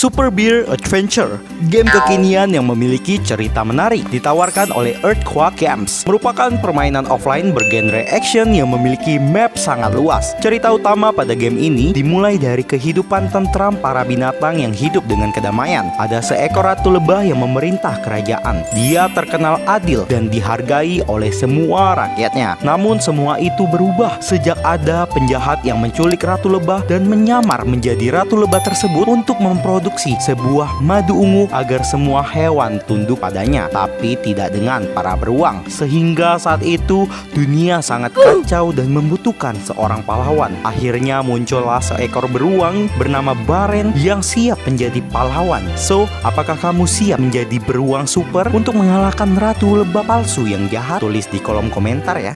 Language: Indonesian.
Super Beer Adventure, game kekinian yang memiliki cerita menarik, ditawarkan oleh Earthquake Games. Merupakan permainan offline bergenre action yang memiliki map sangat luas. Cerita utama pada game ini dimulai dari kehidupan tentram para binatang yang hidup dengan kedamaian. Ada seekor ratu lebah yang memerintah kerajaan. Dia terkenal adil dan dihargai oleh semua rakyatnya. Namun semua itu berubah sejak ada penjahat yang menculik ratu lebah dan menyamar menjadi ratu lebah tersebut untuk memproduksi sebuah madu ungu agar semua hewan tunduk padanya, tapi tidak dengan para beruang. Sehingga saat itu dunia sangat kacau dan membutuhkan seorang pahlawan. Akhirnya muncullah seekor beruang bernama Baren yang siap menjadi pahlawan. So, apakah kamu siap menjadi beruang super untuk mengalahkan ratu lebah palsu yang jahat? Tulis di kolom komentar ya.